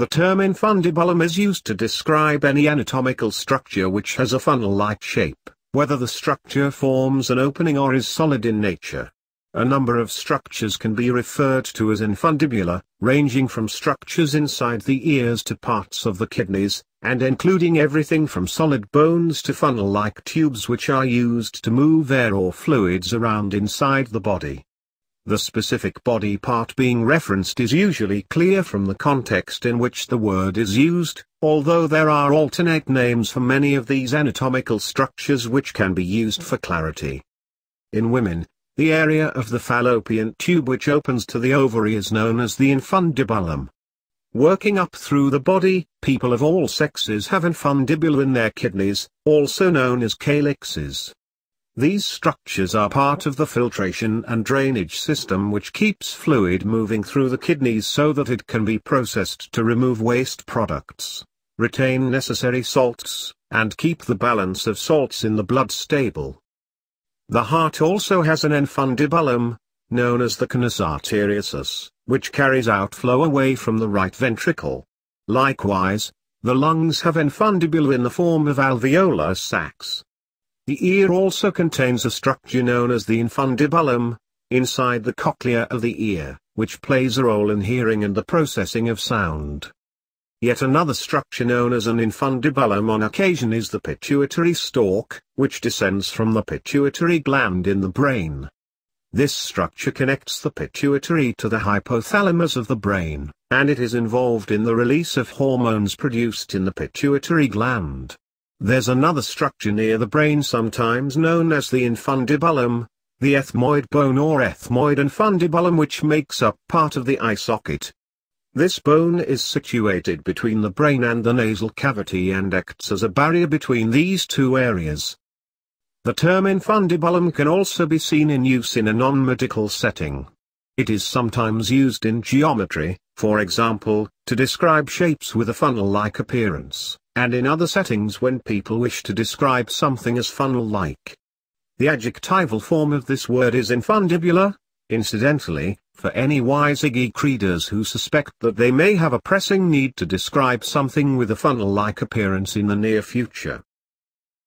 The term infundibulum is used to describe any anatomical structure which has a funnel-like shape, whether the structure forms an opening or is solid in nature. A number of structures can be referred to as infundibular, ranging from structures inside the ears to parts of the kidneys, and including everything from solid bones to funnel-like tubes which are used to move air or fluids around inside the body. The specific body part being referenced is usually clear from the context in which the word is used, although there are alternate names for many of these anatomical structures which can be used for clarity. In women, the area of the fallopian tube which opens to the ovary is known as the infundibulum. Working up through the body, people of all sexes have infundibula in their kidneys, also known as calyxes. These structures are part of the filtration and drainage system which keeps fluid moving through the kidneys so that it can be processed to remove waste products, retain necessary salts, and keep the balance of salts in the blood stable. The heart also has an infundibulum, known as the conus arteriosus, which carries outflow away from the right ventricle. Likewise, the lungs have infundibula in the form of alveolar sacs. The ear also contains a structure known as the infundibulum, inside the cochlea of the ear, which plays a role in hearing and the processing of sound. Yet another structure known as an infundibulum on occasion is the pituitary stalk, which descends from the pituitary gland in the brain. This structure connects the pituitary to the hypothalamus of the brain, and it is involved in the release of hormones produced in the pituitary gland. There's another structure near the brain sometimes known as the infundibulum, the ethmoid bone or ethmoid infundibulum which makes up part of the eye socket. This bone is situated between the brain and the nasal cavity and acts as a barrier between these two areas. The term infundibulum can also be seen in use in a non-medical setting. It is sometimes used in geometry, for example, to describe shapes with a funnel-like appearance and in other settings when people wish to describe something as funnel-like. The adjectival form of this word is infundibular. Incidentally, for any geek readers who suspect that they may have a pressing need to describe something with a funnel-like appearance in the near future,